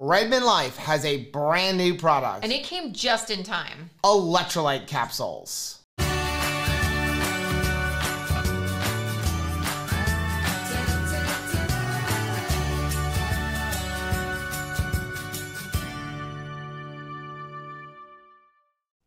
Redmond Life has a brand new product. And it came just in time. Electrolyte capsules.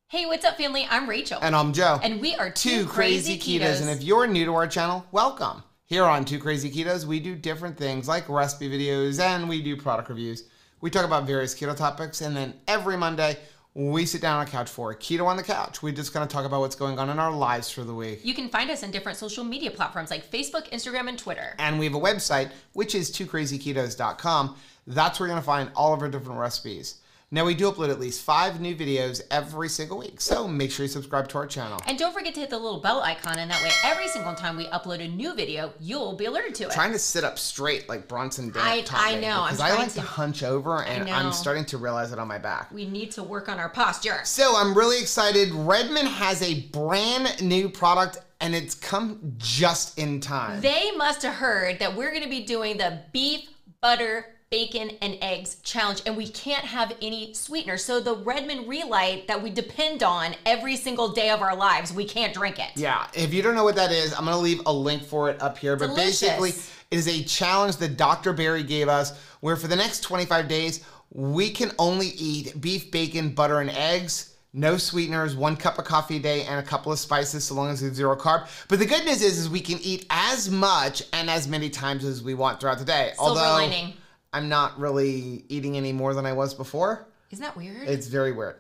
Hey, what's up, family? I'm Rachel. And I'm Joe. And we are Two, Crazy, Ketos. And if you're new to our channel, welcome. Here on Two Crazy Ketos, we do different things like recipe videos and we do product reviews. We talk about various keto topics, and then every Monday, we sit down on a couch for Keto on the Couch. We just kind of talk about what's going on in our lives for the week. You can find us on different social media platforms like Facebook, Instagram, and Twitter. And we have a website, which is twocrazyketos.com. That's where you're going to find all of our different recipes. Now, we do upload at least five new videos every single week, so make sure you subscribe to our channel. And don't forget to hit the little bell icon, and that way, every single time we upload a new video, you'll be alerted to it. Trying to sit up straight like Bronson Dan I- I know, I'm Because I like to to- hunch over, and I'm starting to realize it on my back. we need to work on our posture. So I'm really excited. Redmond has a brand new product, and it's come just in time. They must have heard that we're going to be doing the beef, butter, bacon, and eggs challenge, and we can't have any sweetener. So the Redmond Relyte that we depend on every single day of our lives, we can't drink it. Yeah, if you don't know what that is, I'm gonna leave a link for it up here. But Delicious. basically, it is a challenge that Dr. Berry gave us where for the next 25 days, we can only eat beef, bacon, butter, and eggs. No sweeteners, one cup of coffee a day, and a couple of spices, so long as it's zero carb. But the good news is, is we can eat as much and as many times as we want throughout the day. Silver Although lining. I'm not really eating any more than I was before. Isn't that weird? It's very weird.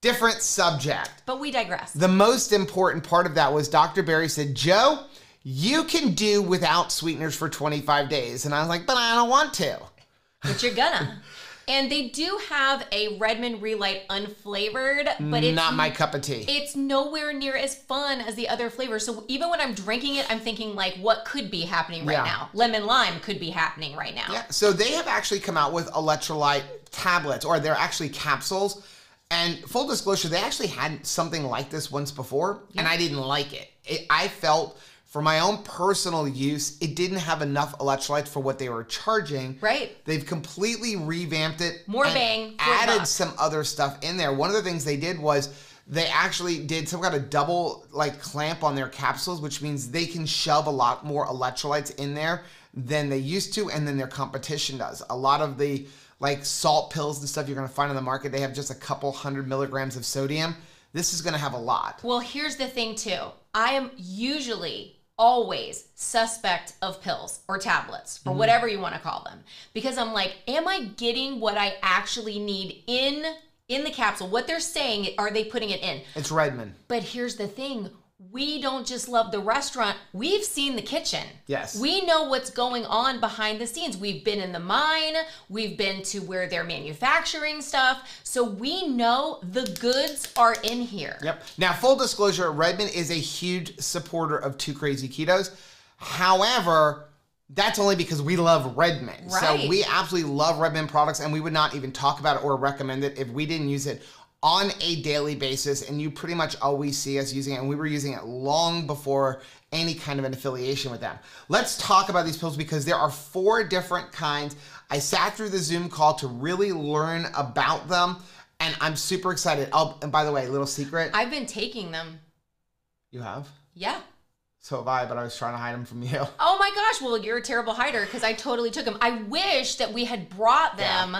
Different subject. but we digress. The most important part of that was Dr. Berry said, Joe, you can do without sweeteners for 25 days. And I was like, but I don't want to. but you're gonna. And they do have a Redmond Relyte unflavored, but it's Not my cup of tea. it's nowhere near as fun as the other flavors. So even when I'm drinking it, I'm thinking like, what could be happening right Yeah. now? Lemon lime could be happening right now. Yeah, so they have actually come out with electrolyte tablets, or they're actually capsules. And full disclosure, they actually had something like this once before, and I didn't like it. it. I felt, for my own personal use, it didn't have enough electrolytes for what they were charging. Right. They've completely revamped it. More bang Added some other stuff in there. One of the things they did was they actually did some kind of double like clamp on their capsules, which means they can shove a lot more electrolytes in there than they used to, and then their competition does. A lot of the like salt pills and stuff you're gonna find on the market, they have just a couple hundred milligrams of sodium. This is gonna have a lot. Well, here's the thing too. I am usually always suspect of pills or tablets or mm-hmm. whatever you want to call them because I'm like, am I getting what I actually need in in the capsule? What they're saying, are they putting it in? It's Redmond. But here's the thing. We don't just love the restaurant. We've seen the kitchen. Yes. We know what's going on behind the scenes. We've been in the mine. We've been to where they're manufacturing stuff. So we know the goods are in here. Yep. Now, full disclosure, Redmond is a huge supporter of Two Crazy Ketos. However, that's only because we love Redmond. So we absolutely love Redmond products and we would not even talk about it or recommend it if we didn't use it on a daily basis. And you pretty much always see us using it. And we were using it long before any kind of an affiliation with them. Let's talk about these pills because there are four different kinds. I sat through the Zoom call to really learn about them. And I'm super excited. Oh, and by the way, little secret. I've been taking them. You have? Yeah. So have I, but I was trying to hide them from you. Oh my gosh. Well, you're a terrible hider because I totally took them. I wish that we had brought them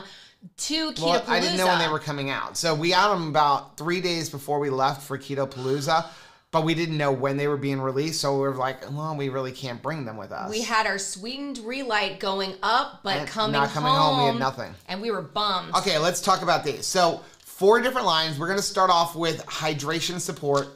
to Keto Well, I didn't know when they were coming out. So we got them about three days before we left for Keto Palooza, but we didn't know when they were being released. So we were like, well, we really can't bring them with us. We had our sweetened Relyte going up, but And coming, not coming home, we had nothing. And we were bummed. Okay, let's talk about these. So, four different lines. We're going to start off with hydration support.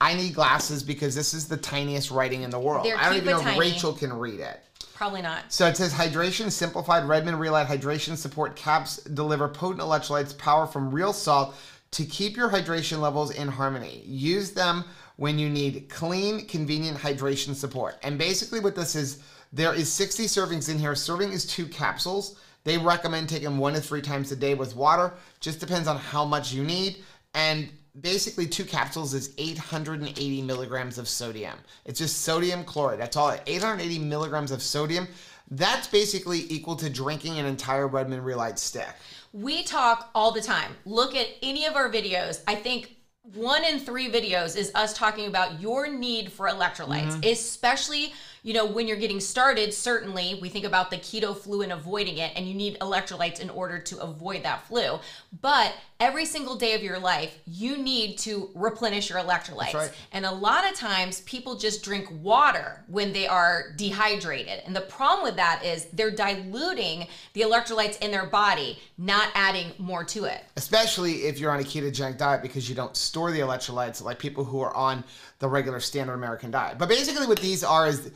I need glasses because this is the tiniest writing in the world. They're I don't cute, even know but if tiny. Rachel can read it. Probably not. So it says hydration simplified Redmond Relyte hydration support caps deliver potent electrolytes power from real salt to keep your hydration levels in harmony. Use them when you need clean, convenient hydration support. And basically what this is, there is 60 servings in here. Serving is two capsules. They recommend taking one to three times a day with water. Just depends on how much you need. And basically two capsules is 880 milligrams of sodium. It's just sodium chloride. That's all. 880 milligrams of sodium. That's basically equal to drinking an entire Redmond Relyte stick. We talk all the time. Look at any of our videos. I think one in three videos is us talking about your need for electrolytes, Mm-hmm. especially you know when you're getting started. Certainly, we think about the keto flu and avoiding it, and you need electrolytes in order to avoid that flu. But every single day of your life, you need to replenish your electrolytes. right. And a lot of times, people just drink water when they are dehydrated. And the problem with that is they're diluting the electrolytes in their body, not adding more to it. especially if you're on a ketogenic diet because you don't store the electrolytes like people who are on the regular standard American diet. But basically, what these are is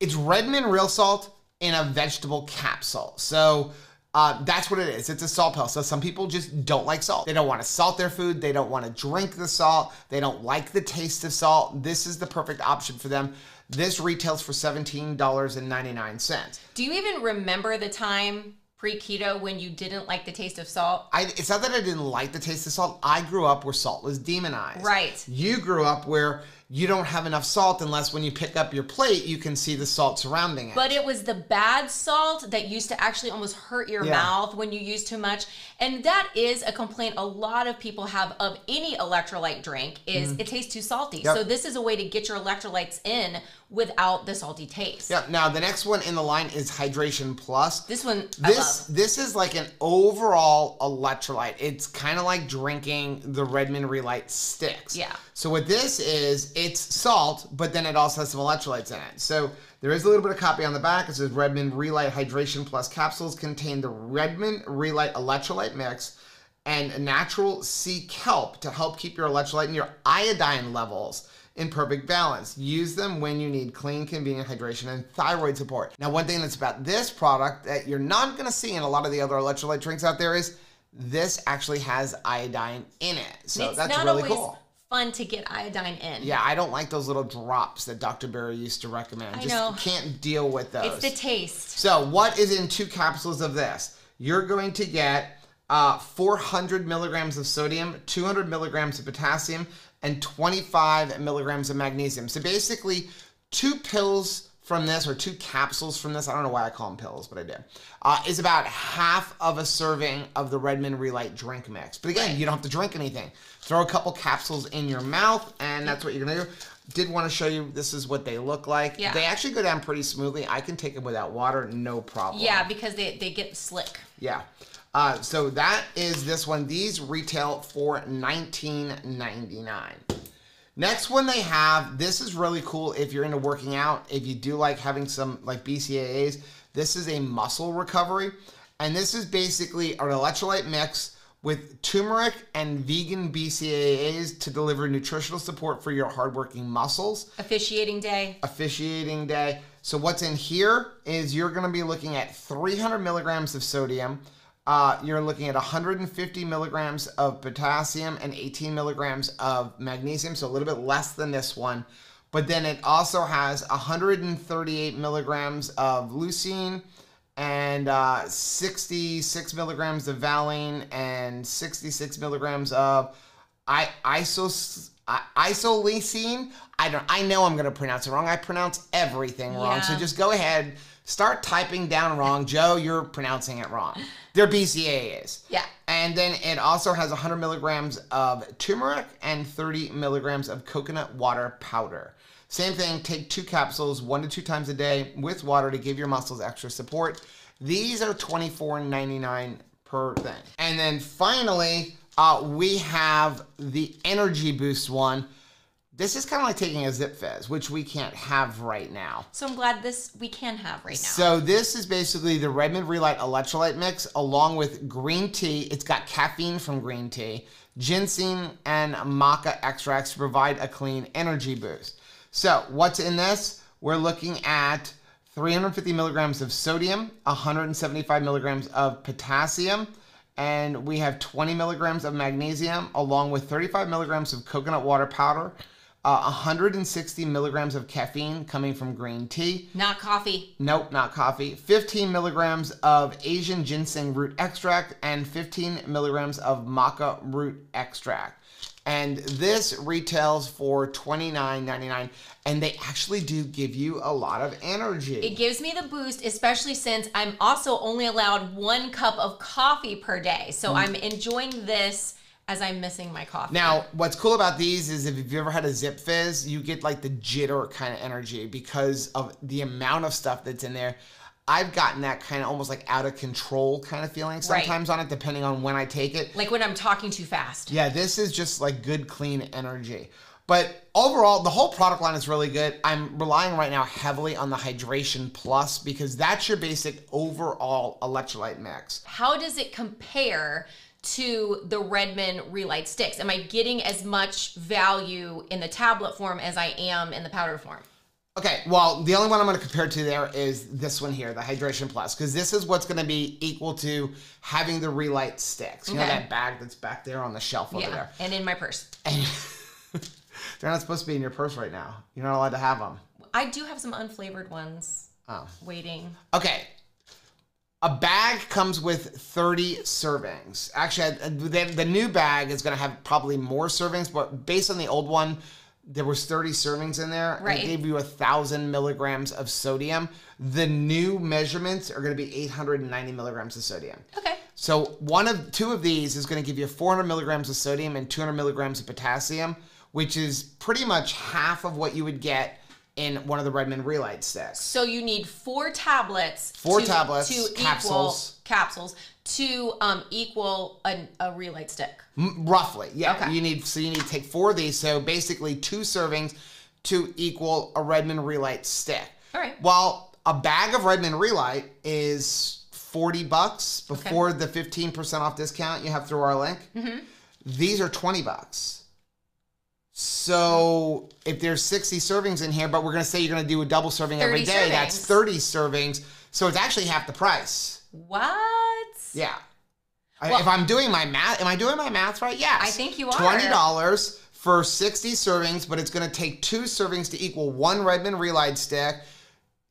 it's Redmond real salt in a vegetable capsule. So uh, that's what it is. It's a salt pill. So some people just don't like salt. They don't want to salt their food. They don't want to drink the salt. They don't like the taste of salt. This is the perfect option for them. This retails for $17.99. Do you even remember the time pre keto when you didn't like the taste of salt? I, it's not that I didn't like the taste of salt. I grew up where salt was demonized. Right. You grew up where you don't have enough salt unless when you pick up your plate, you can see the salt surrounding it. But it was the bad salt that used to actually almost hurt your Yeah. mouth when you use too much. And that is a complaint a lot of people have of any electrolyte drink is mm. it tastes too salty. Yep. So this is a way to get your electrolytes in without the salty taste. yeah. Now the next one in the line is Hydration Plus. This one I This this is like an overall electrolyte. It's kind of like drinking the Redmond Relyte sticks. Yeah. So what this is, it's salt, but then it also has some electrolytes in it. So there is a little bit of copy on the back. It says Redmond Relyte Hydration Plus capsules contain the Redmond Relyte electrolyte mix and natural sea kelp to help keep your electrolyte and your iodine levels in perfect balance. Use them when you need clean, convenient hydration and thyroid support. Now, one thing that's about this product that you're not going to see in a lot of the other electrolyte drinks out there is this actually has iodine in it. So it's that's not really always cool. Fun to get iodine in. Yeah, I don't like those little drops that Dr. Berry used to recommend. I Just know. can't deal with those. It's the taste. So, what is in two capsules of this? You're going to get uh, 400 milligrams of sodium, 200 milligrams of potassium, and 25 milligrams of magnesium. So, basically, two pills from this, or two capsules from this, I don't know why I call them pills, but I do, uh, is about half of a serving of the Redmond Relyte drink mix. But again, you don't have to drink anything. Throw a couple capsules in your mouth, and that's what you're gonna do. Did want to show you this is what they look like. Yeah. They actually go down pretty smoothly. I can take them without water, no problem. Yeah, because they, they get slick. Yeah. Uh, so that is this one. These retail for $19.99. Next one they have, this is really cool if you're into working out, if you do like having some like BCAAs, this is a muscle recovery. And this is basically an electrolyte mix with turmeric and vegan BCAAs to deliver nutritional support for your hardworking muscles Officiating day. officiating day. So what's in here is you're going to be looking at 300 milligrams of sodium. Uh, you're looking at 150 milligrams of potassium and 18 milligrams of magnesium, so a little bit less than this one. But then it also has 138 milligrams of leucine and uh, 66 milligrams of valine and 66 milligrams of I isos I, isoleucine. I don't. I know I'm going to pronounce it wrong. I pronounce everything wrong. So just go ahead, start typing down wrong. Joe, you're pronouncing it wrong. They're BCAAs. Yeah. And then it also has 100 milligrams of turmeric and 30 milligrams of coconut water powder. Same thing, take two capsules one to two times a day with water to give your muscles extra support. These are $24.99 per thing. And then finally, uh, we have the Energy Boost one. This is kind of like taking a Zipfizz, which we can't have right now. So I'm glad this we can have right now. So this is basically the Redmond Relyte electrolyte mix along with green tea. It's got caffeine from green tea, ginseng and maca extracts to provide a clean energy boost. So what's in this? We're looking at 350 milligrams of sodium, 175 milligrams of potassium, and we have 20 milligrams of magnesium along with 35 milligrams of coconut water powder, uh, 160 milligrams of caffeine coming from green tea, Not coffee. Nope, not coffee. 15 milligrams of Asian ginseng root extract and 15 milligrams of maca root extract. And this retails for $29.99. And they actually do give you a lot of energy. It gives me the boost, especially since I'm also only allowed one cup of coffee per day. So Mm. I'm enjoying this as I'm missing my coffee. Now, what's cool about these is if you've ever had a Zipfizz, you get like the jitter kind of energy because of the amount of stuff that's in there. I've gotten that kind of almost like out of control kind of feeling sometimes on it, depending on when I take it. like when I'm talking too fast. Yeah, this is just like good, clean energy. But overall, the whole product line is really good. I'm relying right now heavily on the Hydration Plus because that's your basic overall electrolyte mix. How does it compare to the Redmond Relyte sticks? Am I getting as much value in the tablet form as I am in the powder form? Okay, well, the only one I'm going to compare to there is this one here, the Hydration Plus, because this is what's going to be equal to having the Relyte sticks. You know that bag that's back there on the shelf over Yeah, there? and in my purse. And they're not supposed to be in your purse right now. You're not allowed to have them. I do have some unflavored ones Oh. waiting. Okay. A bag comes with 30 servings. Actually, uh, the, the new bag is going to have probably more servings, but based on the old one, there was 30 servings in there. Right. It gave you a thousand milligrams of sodium. The new measurements are going to be 890 milligrams of sodium. Okay. So one of two of these is going to give you 400 milligrams of sodium and 200 milligrams of potassium, which is pretty much half of what you would get in one of the Redmond Relyte sticks. So you need four tablets. Four to, tablets, to capsules. equal capsules to um equal a, a Relyte stick. M- Roughly, yeah. Okay. You need so you need to take four of these. So basically, two servings to equal a Redmond Relyte stick. All right. Well, a bag of Redmond Relyte is forty bucks before the fifteen percent off discount you have through our link. Mm-hmm. These are twenty bucks. So if there's sixty servings in here, but we're gonna say you're gonna do a double serving every day, 30 day, that's thirty servings. So it's actually half the price. What? Yeah. Well- if I'm doing my math, am I doing my math right? Yes. I think you are. Twenty dollars for sixty servings, but it's going to take two servings to equal one Redmond Relyte stick.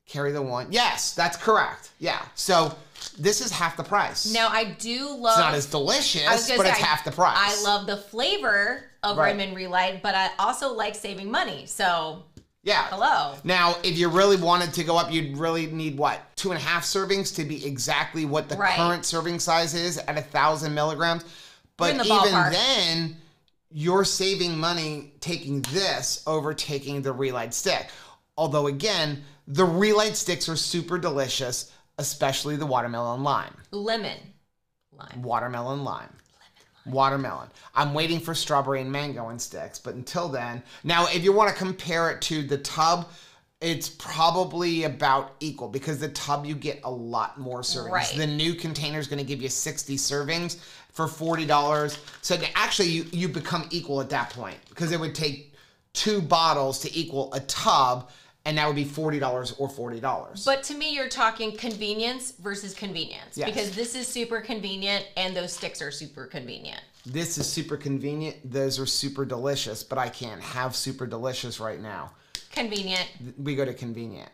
Carry the one. Yes, that's correct. Yeah. So this is half the price. Now I do love. it's not as delicious, I but say, it's half the price. I love the flavor of Right. Redmond Relyte, but I also like saving money. So Yeah. hello. Now, if you really wanted to go up, you'd really need what two and a half servings to be exactly what the Right. current serving size is at a thousand milligrams. But the even then, you're saving money taking this over taking the Relyte stick. Although again, the Relyte sticks are super delicious, especially the watermelon lime. Lemon lime. Watermelon lime. Watermelon. I'm waiting for strawberry and mango in sticks, but until then, now if you want to compare it to the tub, it's probably about equal because the tub you get a lot more servings. Right. The new container is going to give you 60 servings for $40. So actually you you become equal at that point because it would take two bottles to equal a tub and that would be $40 or $40. But to me, you're talking convenience versus convenience Yes. because this is super convenient and those sticks are super convenient. This is super convenient. Those are super delicious, but I can't have super delicious right now. Convenient. We go to convenient.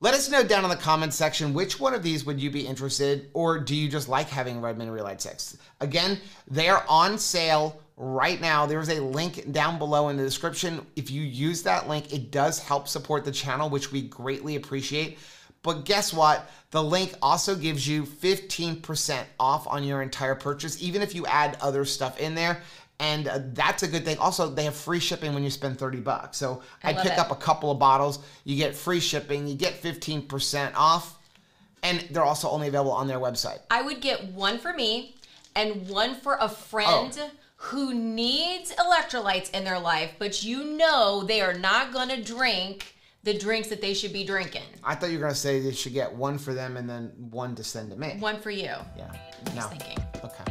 Let us know down in the comments section which one of these would you be interested or do you just like having Redmond Relyte 6? Again, they are on sale right now. There's a link down below in the description. If you use that link, it does help support the channel, which we greatly appreciate. But guess what? The link also gives you 15% off on your entire purchase, even if you add other stuff in there. And uh, that's a good thing. Also, they have free shipping when you spend 30 bucks. So I I'd pick it. up a couple of bottles. You get free shipping. You get 15% off. And they're also only available on their website. I would get one for me and one for a friend Oh. Who needs electrolytes in their life, but you know they are not going to drink the drinks that they should be drinking. I thought you were going to say they should get one for them and then one to send to me. One for you. Yeah. Just No. thinking. Okay.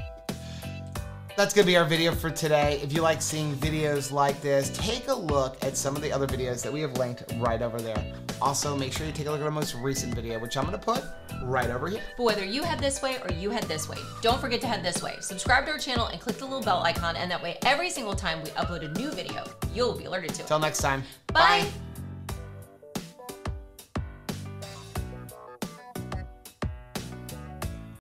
That's going to be our video for today. If you like seeing videos like this, take a look at some of the other videos that we have linked right over there. Also, make sure you take a look at our most recent video, which I'm going to put right over here. But whether you head this way or you head this way, don't forget to head this way. Subscribe to our channel and click the little bell icon, and that way, every single time we upload a new video, you'll be alerted to it. Till next time. Bye.